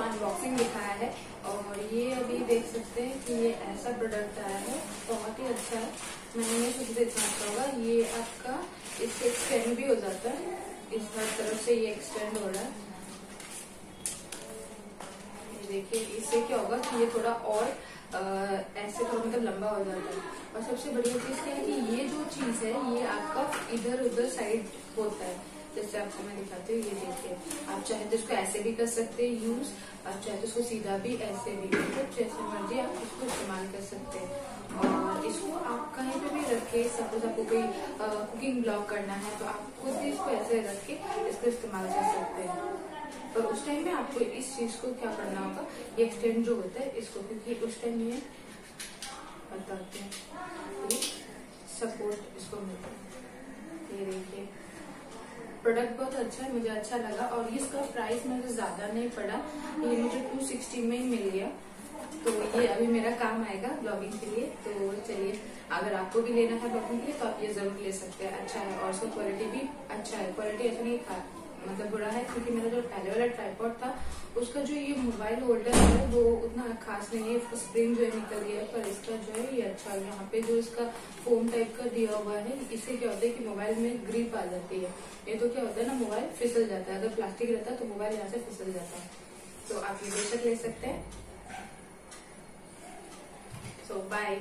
Unboxing दिखाया है और ये अभी देख सकते हैं कि ये ऐसा प्रोडक्ट आया है बहुत ही अच्छा है। मैंने ये इतना अच्छा होगा ये आपका इससे एक्सटेंड भी हो जाता है। इस हर तरफ़ से ये एक्सटेंड हो रहा है। देखिए इससे क्या होगा कि ये थोड़ा और आ, ऐसे थोड़ा मतलब लंबा हो जाता है। और सबसे बढ़िया चीज़ क्या है कि ये जो चीज़ है ये आपका इधर उधर साइड होता है। जैसे आपको मैं दिखाती हूँ, ये देखिए। आप चाहे तो इसको ऐसे भी कर सकते हैं यूज़ आप चाहे तो इसको सीधा भी ऐसे भी मतलब जैसे मर्ज़ी आप इसको इस्तेमाल कर सकते हैं। और इसको आप कहीं पे भी रखे सपोज़ आपको कोई कुकिंग ब्लॉग करना है तो आप खुद भी इसको ऐसे रख के इसको इस्तेमाल कर सकते हैं। पर उस टाइम में आपको इस चीज़ को क्या करना होगा, ये एक्सटेंड जो होता है, इसको क्योंकि उस टाइम ये बताते हैं। सपोर्ट इसको मिलता है। प्रोडक्ट बहुत अच्छा है, मुझे अच्छा लगा और इसका प्राइस मुझे ज़्यादा नहीं पड़ा। ये मुझे 260 में ही मिल गया। तो ये अभी मेरा काम आएगा ब्लॉगिंग के लिए। तो चलिए, अगर आपको भी लेना है ब्लॉगिंग के लिए तो आप ये ज़रूर ले सकते हैं। अच्छा है और उसका क्वालिटी भी अच्छा है। क्वालिटी अच्छी नहीं मतलब बुरा है, क्योंकि मेरा जो पहले वाला ट्राईपॉड था, उसका जो ये मोबाइल होल्डर है, वो उतना खास नहीं है। उसका स्प्रिंग जो है निकल गया पर इसका जो है ये अच्छा है। यहाँ पे जो इसका फोम टाइप का दिया हुआ है, इससे क्या होता है कि मोबाइल में ग्रीप आ जाती है। ये तो क्या होता है ना मोबाइल फिसल जाता है। अगर प्लास्टिक रहता है तो मोबाइल यहाँ से फिसल जाता है। तो आप ये बेशक ले सकते हैं। सो बाय